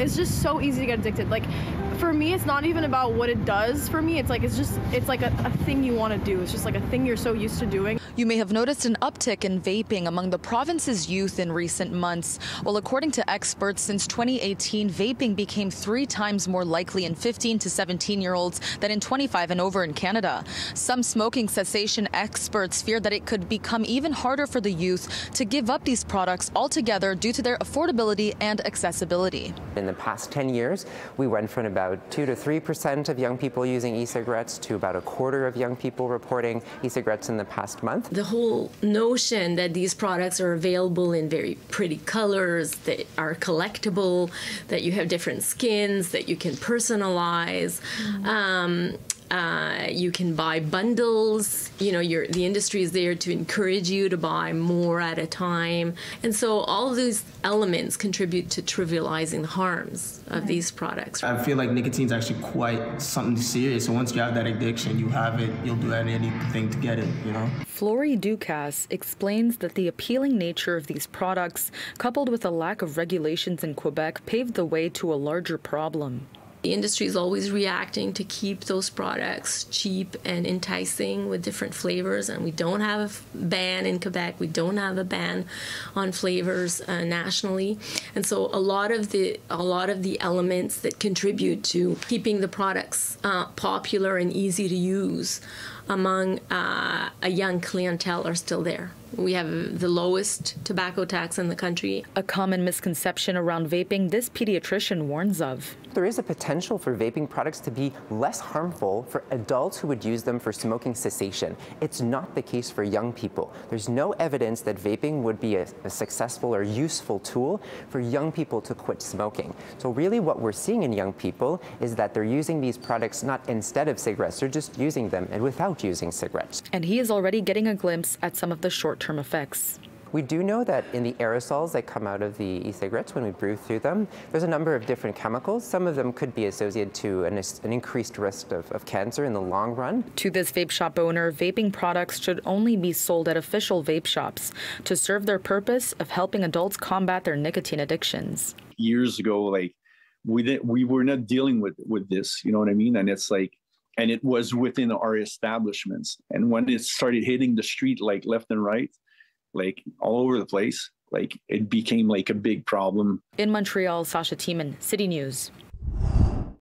it's just so easy to get addicted. Like for me, it's not even about what it does for me. It's like it's just it's like a, a thing you want to do. It's just like a thing you're so used to doing. You may have noticed an uptick in vaping among the province's youth in recent months. Well, according to experts, since 2018, vaping became three times more likely in 15 to 17 year olds than in 25 and over in Canada. Some smoking cessation experts fear that it could become even harder for the youth to give up these products altogether due to their affordability and accessibility. In the past 10 years, we went from about 2 to 3 percent of young people using e-cigarettes to about a quarter of young people reporting e-cigarettes in the past month. The whole notion that these products are available in very pretty colors, that are collectible, that you have different skins, that you can personalize. Um, uh, you can buy bundles. You know, the industry is there to encourage you to buy more at a time, and so all of these elements contribute to trivializing the harms of right. these products. I feel like nicotine is actually quite something serious. So once you have that addiction, you have it. You'll do anything to get it. You know. Flory Doucas explains that the appealing nature of these products, coupled with a lack of regulations in Quebec, paved the way to a larger problem. The industry is always reacting to keep those products cheap and enticing with different flavors, and we don't have a ban in Quebec. We don't have a ban on flavors uh, nationally, and so a lot of the a lot of the elements that contribute to keeping the products uh, popular and easy to use among uh, a young clientele are still there. We have the lowest tobacco tax in the country. A common misconception around vaping this pediatrician warns of. There is a potential for vaping products to be less harmful for adults who would use them for smoking cessation. It's not the case for young people. There's no evidence that vaping would be a, a successful or useful tool for young people to quit smoking. So really what we're seeing in young people is that they're using these products not instead of cigarettes, they're just using them and without using cigarettes. And he is already getting a glimpse at some of the short-term effects. We do know that in the aerosols that come out of the e-cigarettes when we breathe through them, there's a number of different chemicals. Some of them could be associated to an, an increased risk of, of cancer in the long run. To this vape shop owner, vaping products should only be sold at official vape shops to serve their purpose of helping adults combat their nicotine addictions. Years ago, like we didn't, we were not dealing with with this, you know what I mean? And it's like and it was within our establishments. And when it started hitting the street like left and right, like all over the place, like it became like a big problem. In Montreal, Sasha Teman, City News.